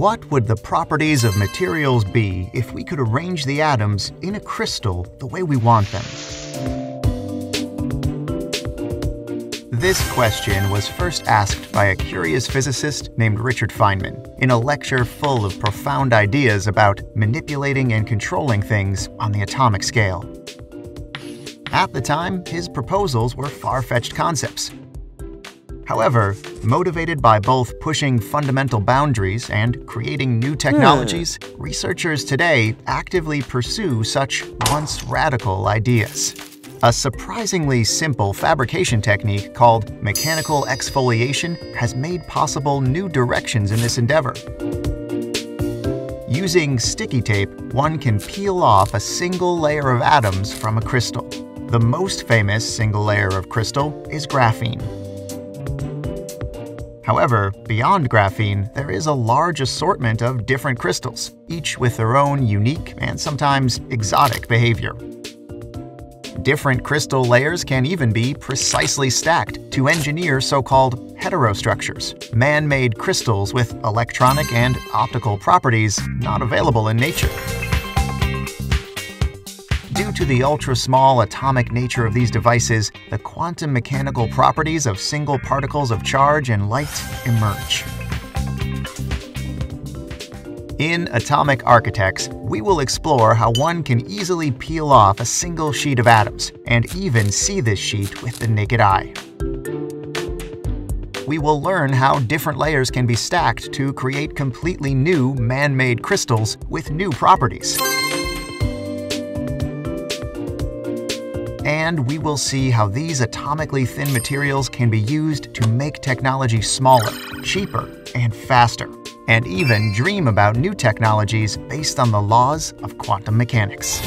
What would the properties of materials be if we could arrange the atoms in a crystal the way we want them? This question was first asked by a curious physicist named Richard Feynman in a lecture full of profound ideas about manipulating and controlling things on the atomic scale. At the time, his proposals were far-fetched concepts, However, motivated by both pushing fundamental boundaries and creating new technologies, hmm. researchers today actively pursue such once radical ideas. A surprisingly simple fabrication technique called mechanical exfoliation has made possible new directions in this endeavor. Using sticky tape, one can peel off a single layer of atoms from a crystal. The most famous single layer of crystal is graphene. However, beyond graphene, there is a large assortment of different crystals, each with their own unique and sometimes exotic behavior. Different crystal layers can even be precisely stacked to engineer so-called heterostructures, man-made crystals with electronic and optical properties not available in nature. Due to the ultra-small atomic nature of these devices, the quantum mechanical properties of single particles of charge and light emerge. In Atomic Architects, we will explore how one can easily peel off a single sheet of atoms, and even see this sheet with the naked eye. We will learn how different layers can be stacked to create completely new man-made crystals with new properties. And we will see how these atomically thin materials can be used to make technology smaller, cheaper, and faster, and even dream about new technologies based on the laws of quantum mechanics.